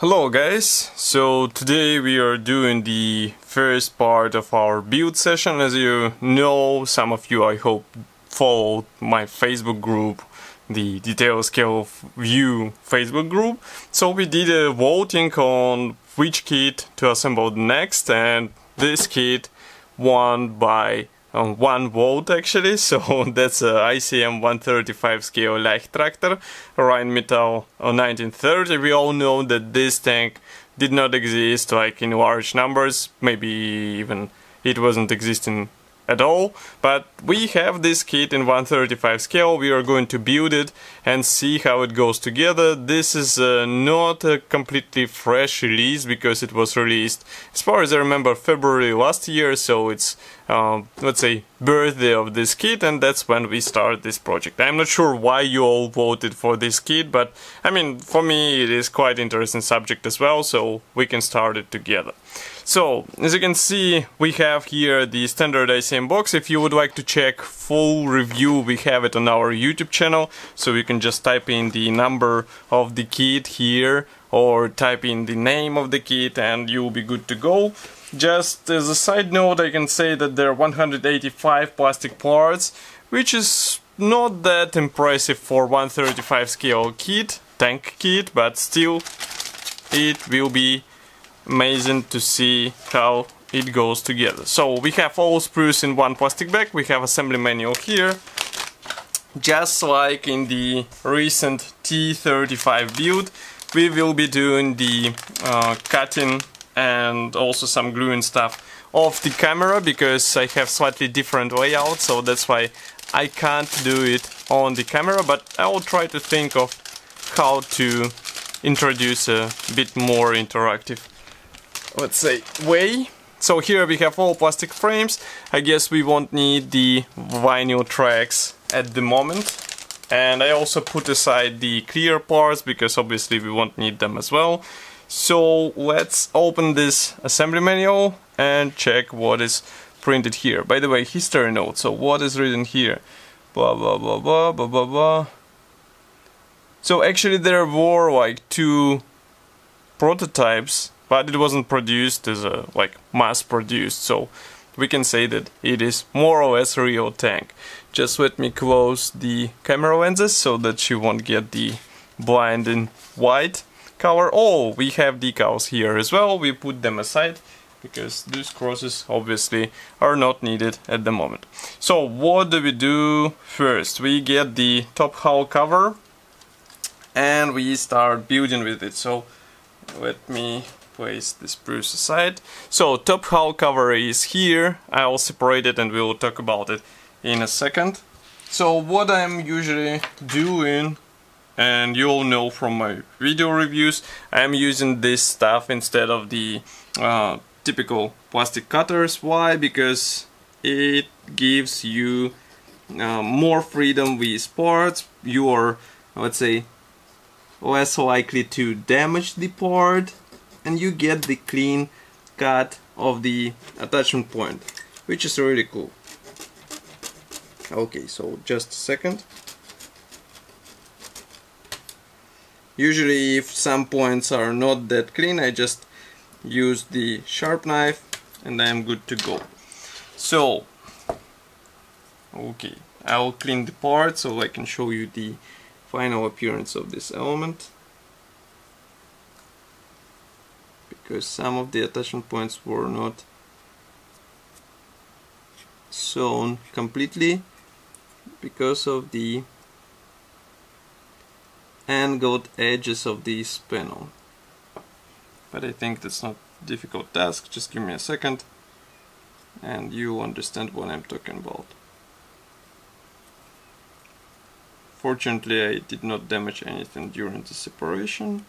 Hello guys, so today we are doing the first part of our build session. As you know, some of you I hope followed my Facebook group, the Detail Scale View Facebook group. So we did a voting on which kit to assemble next and this kit won by um, one volt actually, so that's a ICM 135 scale Leichttraktor Rheinmetall 1930. We all know that this tank did not exist like in large numbers, maybe even it wasn't existing at all, but we have this kit in 135 scale, we are going to build it and see how it goes together. This is uh, not a completely fresh release because it was released, as far as I remember, February last year, so it's, uh, let's say, birthday of this kit and that's when we start this project. I'm not sure why you all voted for this kit, but I mean, for me it is quite interesting subject as well, so we can start it together. So, as you can see, we have here the standard ICM box. If you would like to check full review, we have it on our YouTube channel. So you can just type in the number of the kit here or type in the name of the kit and you'll be good to go. Just as a side note, I can say that there are 185 plastic parts, which is not that impressive for 135 scale kit, tank kit, but still it will be amazing to see how it goes together. So we have all sprues in one plastic bag, we have assembly manual here, just like in the recent T35 build, we will be doing the uh, cutting and also some gluing stuff off the camera because I have slightly different layout so that's why I can't do it on the camera but I will try to think of how to introduce a bit more interactive let's say, way. So here we have all plastic frames. I guess we won't need the vinyl tracks at the moment. And I also put aside the clear parts because obviously we won't need them as well. So let's open this assembly manual and check what is printed here. By the way, history note, so what is written here? Blah blah blah blah blah blah blah. So actually there were like two prototypes but it wasn't produced as a like mass produced so we can say that it is more or less a real tank. Just let me close the camera lenses so that you won't get the blinding white color. Oh we have decals here as well. We put them aside because these crosses obviously are not needed at the moment. So what do we do first? We get the top hull cover and we start building with it. So let me place the sprues aside. So top hull cover is here, I'll separate it and we'll talk about it in a second. So what I'm usually doing, and you'll know from my video reviews, I'm using this stuff instead of the uh, typical plastic cutters. Why? Because it gives you uh, more freedom with parts, you are, let's say, less likely to damage the part and you get the clean cut of the attachment point which is really cool. Okay so just a second. Usually if some points are not that clean I just use the sharp knife and I'm good to go. So okay I'll clean the part so I can show you the final appearance of this element because some of the attachment points were not sewn completely because of the angled edges of this panel. But I think that's not difficult task. Just give me a second and you understand what I'm talking about. Fortunately I did not damage anything during the separation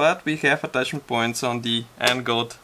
but we have attachment points on the angled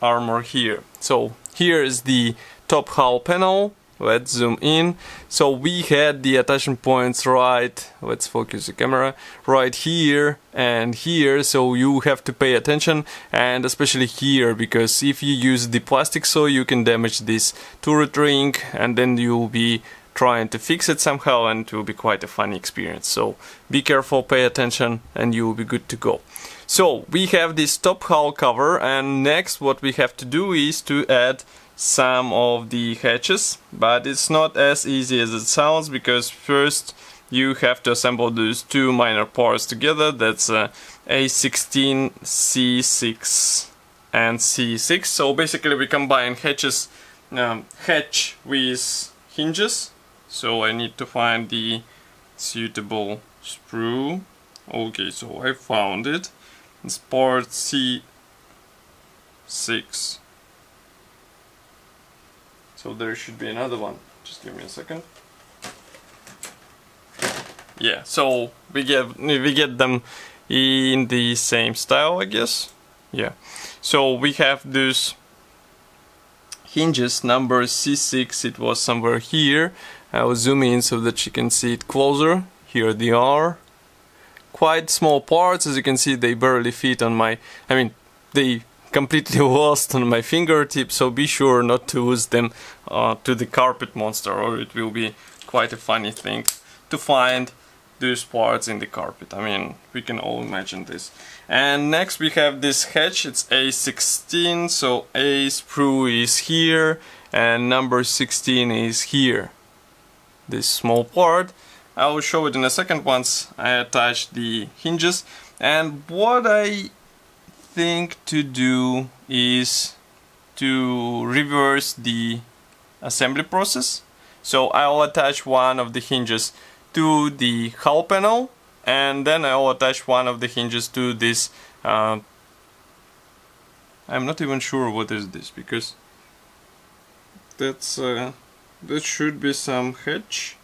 armor here. So here is the top hull panel. Let's zoom in. So we had the attachment points right, let's focus the camera, right here and here. So you have to pay attention and especially here because if you use the plastic so you can damage this turret ring and then you'll be trying to fix it somehow and it will be quite a funny experience. So be careful, pay attention and you will be good to go. So we have this top hull cover and next what we have to do is to add some of the hatches but it's not as easy as it sounds because first you have to assemble those two minor parts together that's uh, A16, C6 and C6 so basically we combine hatches um, hatch with hinges so I need to find the suitable sprue. Okay so I found it. It's part C6 so there should be another one. Just give me a second. Yeah so we get we get them in the same style I guess. Yeah. So we have this hinges number C6 it was somewhere here I will zoom in so that you can see it closer. Here they are. Quite small parts. As you can see they barely fit on my I mean they completely lost on my fingertip so be sure not to lose them uh, to the carpet monster or it will be quite a funny thing to find those parts in the carpet. I mean we can all imagine this. And next we have this hatch. It's A16 so A sprue is here and number 16 is here this small part. I will show it in a second once I attach the hinges. And what I think to do is to reverse the assembly process. So I'll attach one of the hinges to the hull panel and then I'll attach one of the hinges to this uh, I'm not even sure what is this because that's uh, that should be some hatch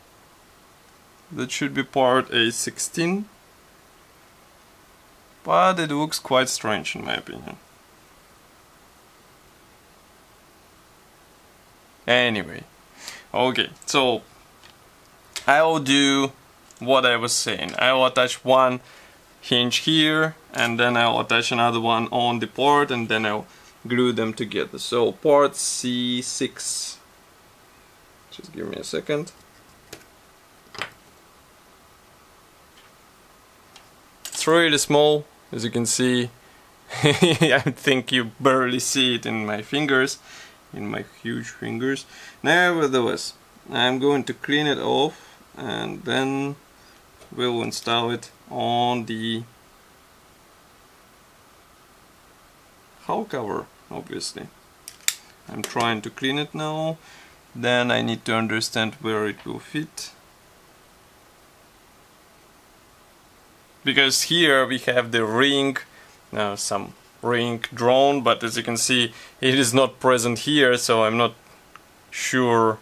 that should be part A16 but it looks quite strange in my opinion anyway okay so I'll do what I was saying. I'll attach one hinge here and then I'll attach another one on the port and then I'll glue them together. So port C6. Just give me a second. It's really small, as you can see. I think you barely see it in my fingers, in my huge fingers. Nevertheless, I'm going to clean it off and then we'll install it on the hull cover obviously I'm trying to clean it now then I need to understand where it will fit because here we have the ring now some ring drawn but as you can see it is not present here so I'm not sure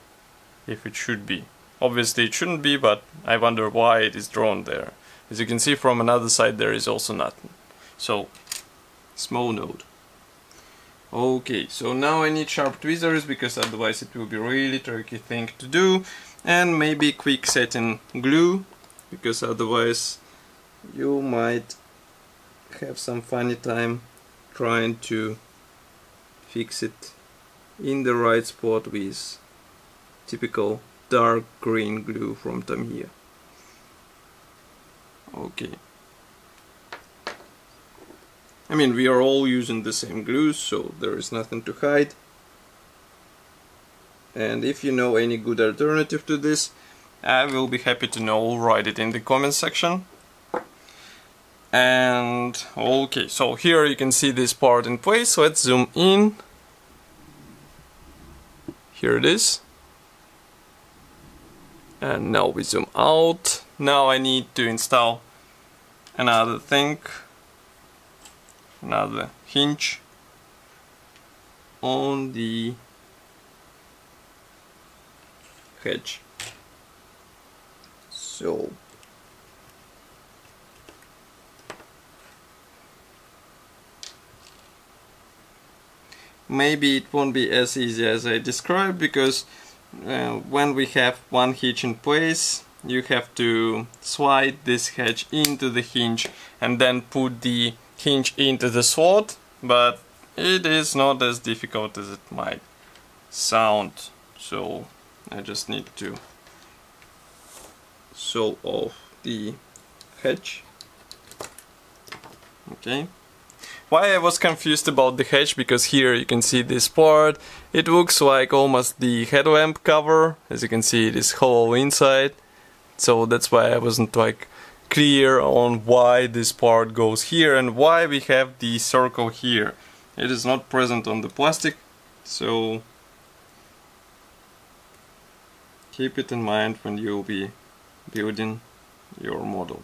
if it should be Obviously it shouldn't be, but I wonder why it is drawn there. As you can see from another side there is also nothing. So, small node. Okay, so now I need sharp tweezers because otherwise it will be really tricky thing to do. And maybe quick setting glue because otherwise you might have some funny time trying to fix it in the right spot with typical dark green glue from Tamiya. Okay. I mean, we are all using the same glue, so there is nothing to hide. And if you know any good alternative to this, I will be happy to know, write it in the comment section. And okay, so here you can see this part in place, let's zoom in. Here it is and now we zoom out now I need to install another thing another hinge on the hedge. So maybe it won't be as easy as I described because uh, when we have one hitch in place you have to slide this hedge into the hinge and then put the hinge into the slot but it is not as difficult as it might sound. So I just need to saw off the hatch okay. Why I was confused about the hatch because here you can see this part. It looks like almost the headlamp cover. As you can see it is hollow inside. So that's why I wasn't like clear on why this part goes here and why we have the circle here. It is not present on the plastic so keep it in mind when you'll be building your model.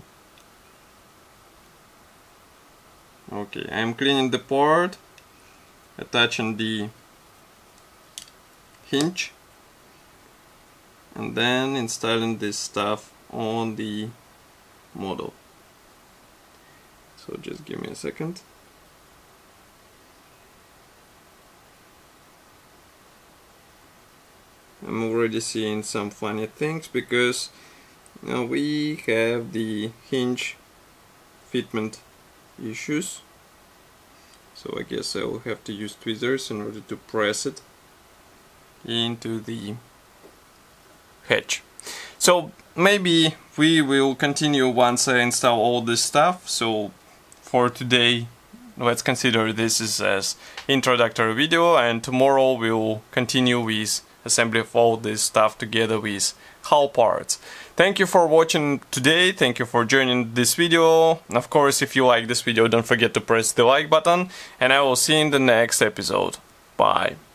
Okay I'm cleaning the part attaching the hinge and then installing this stuff on the model. So just give me a second. I'm already seeing some funny things because we have the hinge fitment issues. So I guess I will have to use tweezers in order to press it into the hatch so maybe we will continue once I install all this stuff so for today let's consider this is as introductory video and tomorrow we'll continue with assembly of all this stuff together with hull parts Thank you for watching today, thank you for joining this video. Of course, if you like this video, don't forget to press the like button, and I will see you in the next episode. Bye.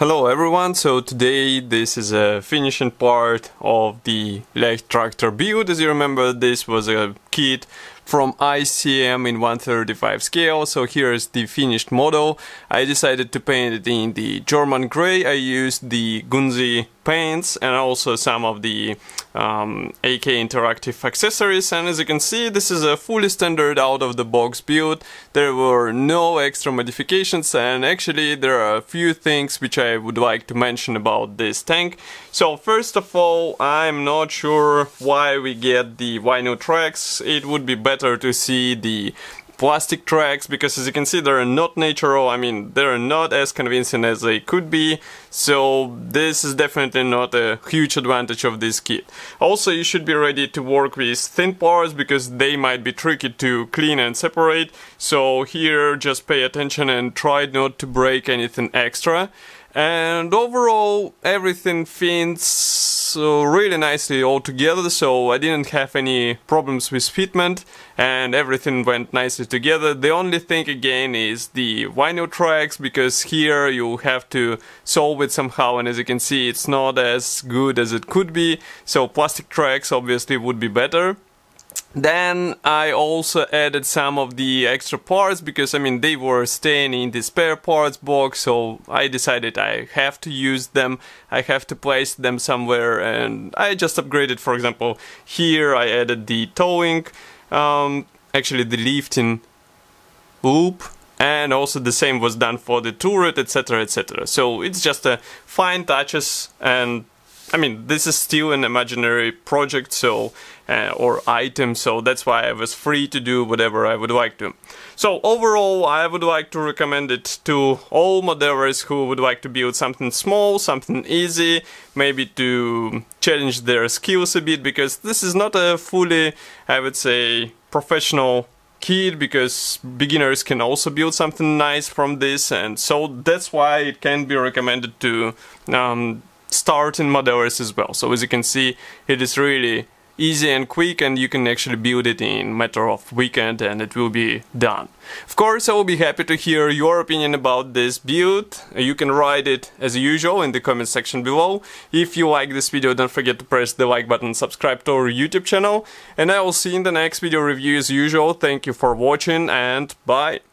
Hello everyone, so today this is a finishing part of the Leichttraktor build. As you remember, this was a kit from ICM in 135 scale, so here's the finished model. I decided to paint it in the German grey, I used the Gunze paints and also some of the um, AK interactive accessories. And as you can see this is a fully standard out of the box build. There were no extra modifications. And actually there are a few things which I would like to mention about this tank. So first of all I'm not sure why we get the vinyl tracks. It would be better to see the plastic tracks because as you can see they're not natural. I mean they're not as convincing as they could be. So this is definitely not a huge advantage of this kit. Also you should be ready to work with thin parts because they might be tricky to clean and separate. So here just pay attention and try not to break anything extra. And overall everything fits really nicely all together so I didn't have any problems with fitment and everything went nicely together. The only thing again is the vinyl tracks because here you have to solve it somehow and as you can see it's not as good as it could be. So plastic tracks obviously would be better then I also added some of the extra parts because I mean they were staying in the spare parts box so I decided I have to use them, I have to place them somewhere and I just upgraded for example here I added the towing, um, actually the lifting loop and also the same was done for the turret etc etc so it's just a fine touches and I mean, this is still an imaginary project, so uh, or item, so that's why I was free to do whatever I would like to. So overall, I would like to recommend it to all modelers who would like to build something small, something easy, maybe to challenge their skills a bit, because this is not a fully, I would say, professional kit because beginners can also build something nice from this and so that's why it can be recommended to um, start in modelers as well. So as you can see, it is really easy and quick and you can actually build it in matter of weekend and it will be done. Of course I will be happy to hear your opinion about this build. You can write it as usual in the comment section below. If you like this video don't forget to press the like button subscribe to our YouTube channel and I will see you in the next video review as usual. Thank you for watching and bye!